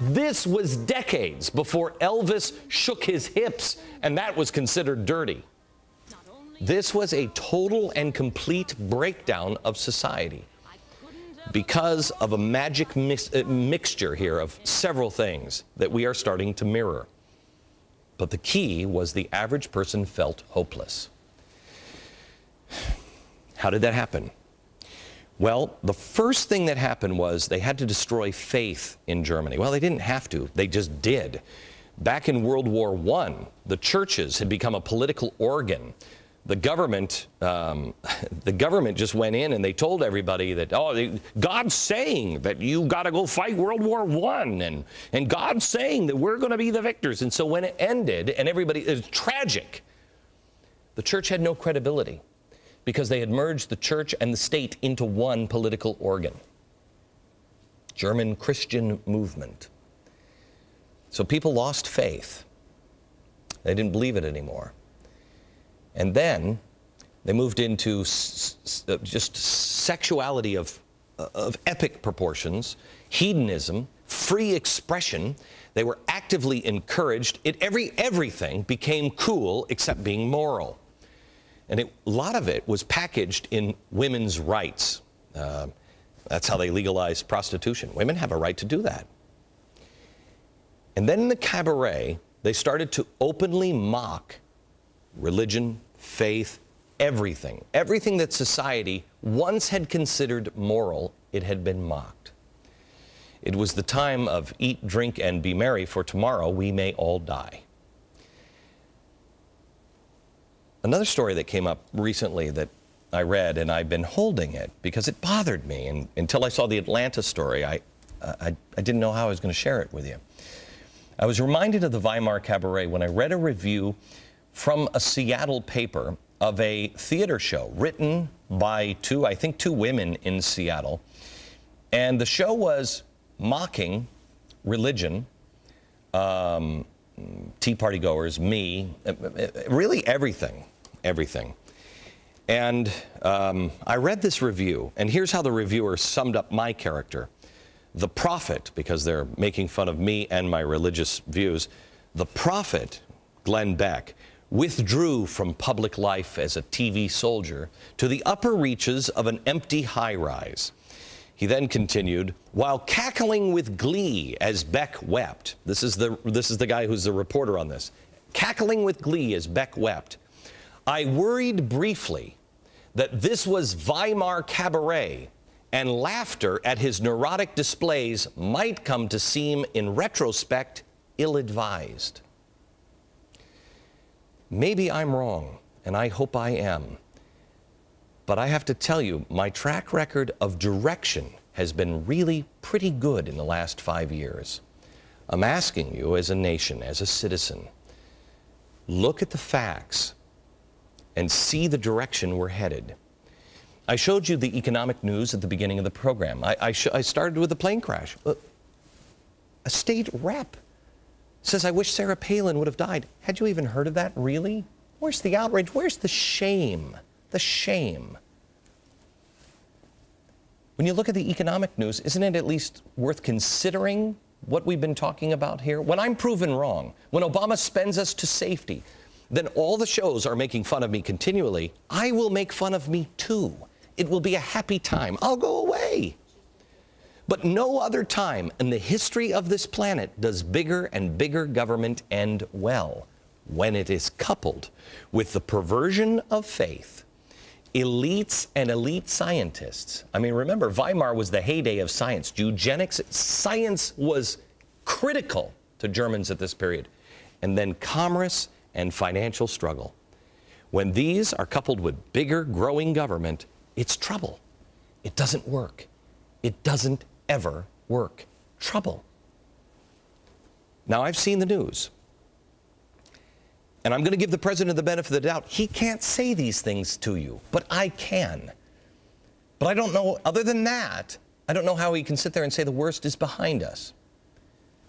This was decades before Elvis shook his hips, and that was considered dirty. This was a total and complete breakdown of society because of a magic mix, uh, mixture here of several things that we are starting to mirror. But the key was the average person felt hopeless. How did that happen? Well, the first thing that happened was they had to destroy faith in Germany. Well, they didn't have to, they just did. Back in World War I, the churches had become a political organ. The government, um, the government just went in and they told everybody that, oh, God's saying that you got to go fight World War I, and, and God's saying that we're going to be the victors. And so when it ended, and everybody, it was tragic, the church had no credibility because they had merged the church and the state into one political organ German Christian movement. So people lost faith. They didn't believe it anymore. And then they moved into uh, just sexuality of, uh, of epic proportions, hedonism, free expression. They were actively encouraged. It, every, everything became cool except being moral. And it, a lot of it was packaged in women's rights. Uh, that's how they legalized prostitution. Women have a right to do that. And then in the cabaret, they started to openly mock religion, faith, everything. Everything that society once had considered moral, it had been mocked. It was the time of eat, drink, and be merry, for tomorrow we may all die. Another story that came up recently that I read, and I've been holding it because it bothered me. And until I saw the Atlanta story, I, I, I didn't know how I was going to share it with you. I was reminded of the Weimar Cabaret when I read a review from a Seattle paper of a theater show written by two, I think, two women in Seattle. And the show was mocking religion. Um, Tea Party goers, me, uh, uh, really everything, everything. And um, I read this review, and here's how the reviewer summed up my character. The prophet, because they're making fun of me and my religious views, the prophet, Glenn Beck, withdrew from public life as a TV soldier to the upper reaches of an empty high rise. He then continued, while cackling with glee as Beck wept. This is the, this is the guy who's the reporter on this. Cackling with glee as Beck wept. I worried briefly that this was Weimar cabaret and laughter at his neurotic displays might come to seem, in retrospect, ill advised. Maybe I'm wrong, and I hope I am. But I have to tell you, my track record of direction has been really pretty good in the last five years. I'm asking you, as a nation, as a citizen, look at the facts and see the direction we're headed. I showed you the economic news at the beginning of the program. I, I, I started with a plane crash. Uh, a state rep says, I wish Sarah Palin would have died. Had you even heard of that, really? Where's the outrage? Where's the shame? The shame. When you look at the economic news, isn't it at least worth considering what we've been talking about here? When I'm proven wrong, when Obama spends us to safety, then all the shows are making fun of me continually. I will make fun of me too. It will be a happy time. I'll go away. But no other time in the history of this planet does bigger and bigger government end well when it is coupled with the perversion of faith elites and elite scientists. I mean, remember, Weimar was the heyday of science. Eugenics, science was critical to Germans at this period. And then commerce and financial struggle. When these are coupled with bigger, growing government, it's trouble. It doesn't work. It doesn't ever work. Trouble. Now, I've seen the news and I'm going to give the president the benefit of the doubt. He can't say these things to you, but I can. But I don't know, other than that, I don't know how he can sit there and say the worst is behind us.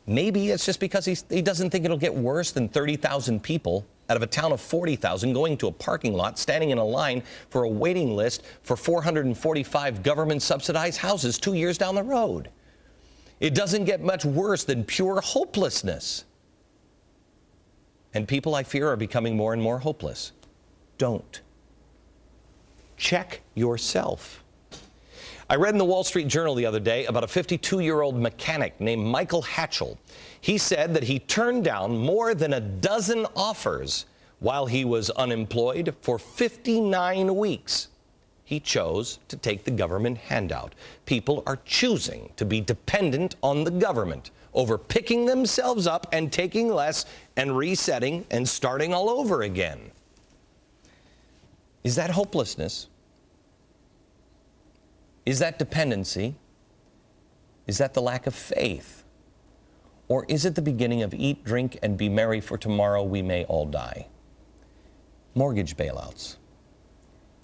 Maybe it's just because he doesn't think it'll get worse than 30,000 people out of a town of 40,000 going to a parking lot, standing in a line for a waiting list for 445 government subsidized houses two years down the road. It doesn't get much worse than pure hopelessness. And people, I fear, are becoming more and more hopeless. Don't. Check yourself. I read in the Wall Street Journal the other day about a 52 year old mechanic named Michael Hatchell. He said that he turned down more than a dozen offers while he was unemployed for 59 weeks. He chose to take the government handout. People are choosing to be dependent on the government over picking themselves up and taking less and resetting and starting all over again. Is that hopelessness? Is that dependency? Is that the lack of faith? Or is it the beginning of eat, drink, and be merry, for tomorrow we may all die? Mortgage bailouts,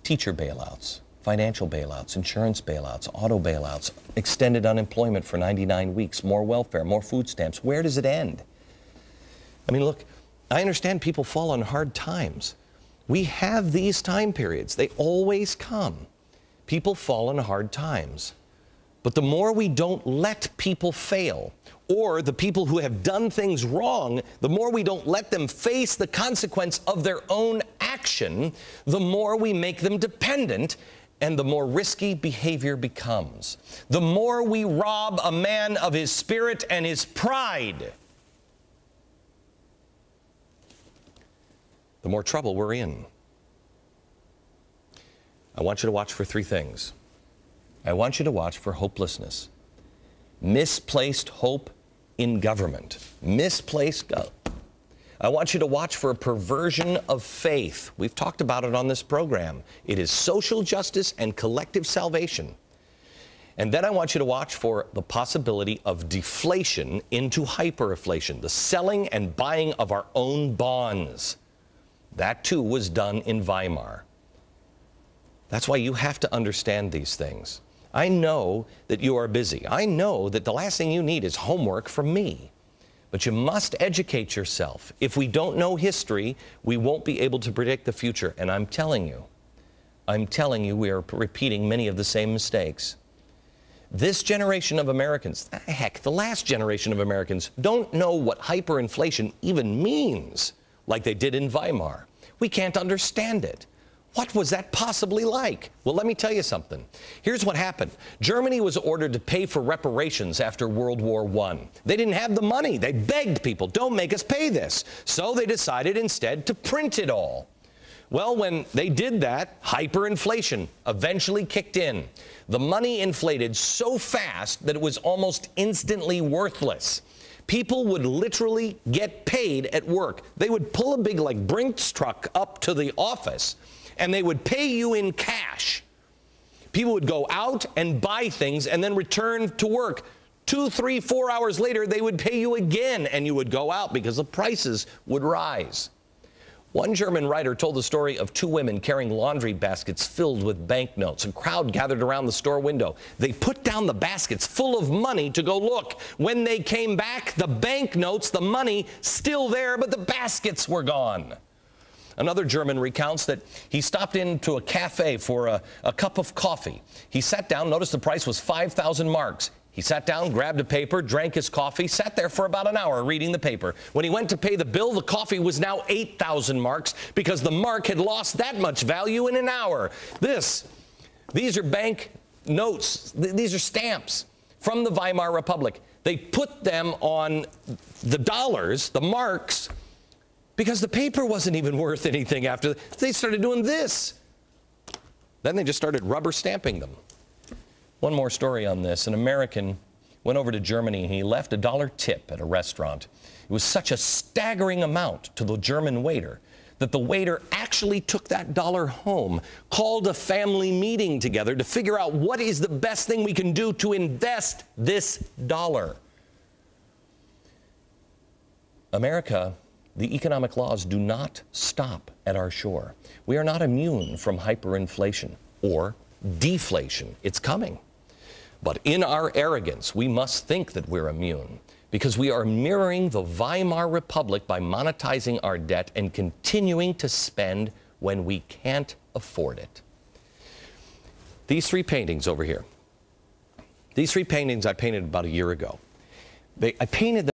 teacher bailouts, financial bailouts, insurance bailouts, auto bailouts, extended unemployment for 99 weeks, more welfare, more food stamps. Where does it end? I mean, look, I understand people fall on hard times. We have these time periods, they always come people fall in hard times. But the more we don't let people fail, or the people who have done things wrong, the more we don't let them face the consequence of their own action, the more we make them dependent and the more risky behavior becomes. The more we rob a man of his spirit and his pride, the more trouble we're in. I want you to watch for three things. I want you to watch for hopelessness, misplaced hope in government, misplaced. I want you to watch for a perversion of faith. We've talked about it on this program. It is social justice and collective salvation. And then I want you to watch for the possibility of deflation into hyperinflation, the selling and buying of our own bonds. That too was done in Weimar. That's why you have to understand these things. I know that you are busy. I know that the last thing you need is homework from me. But you must educate yourself. If we don't know history, we won't be able to predict the future. And I'm telling you, I'm telling you, we are repeating many of the same mistakes. This generation of Americans, heck, the last generation of Americans, don't know what hyperinflation even means, like they did in Weimar. We can't understand it. What was that possibly like? Well, let me tell you something. Here's what happened Germany was ordered to pay for reparations after World War I. They didn't have the money. They begged people, don't make us pay this. So they decided instead to print it all. Well, when they did that, hyperinflation eventually kicked in. The money inflated so fast that it was almost instantly worthless. People would literally get paid at work. They would pull a big, like, Brinks truck up to the office and they would pay you in cash. People would go out and buy things and then return to work. Two, three, four hours later, they would pay you again and you would go out because the prices would rise. One German writer told the story of two women carrying laundry baskets filled with banknotes. A crowd gathered around the store window. They put down the baskets full of money to go look. When they came back, the banknotes, the money, still there, but the baskets were gone. Another German recounts that he stopped into a cafe for a, a cup of coffee. He sat down, noticed the price was 5,000 marks. He sat down, grabbed a paper, drank his coffee, sat there for about an hour reading the paper. When he went to pay the bill, the coffee was now 8,000 marks because the mark had lost that much value in an hour. This, these are bank notes, these are stamps from the Weimar Republic. They put them on the dollars, the marks, because the paper wasn't even worth anything after they started doing this. Then they just started rubber stamping them. One more story on this. An American went over to Germany and he left a dollar tip at a restaurant. It was such a staggering amount to the German waiter that the waiter actually took that dollar home, called a family meeting together to figure out what is the best thing we can do to invest this dollar. America the economic laws do not stop at our shore. We are not immune from hyperinflation or deflation. It's coming. But in our arrogance, we must think that we're immune because we are mirroring the Weimar Republic by monetizing our debt and continuing to spend when we can't afford it. These three paintings over here, these three paintings I painted about a year ago. They, I painted